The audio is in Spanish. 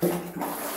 Gracias.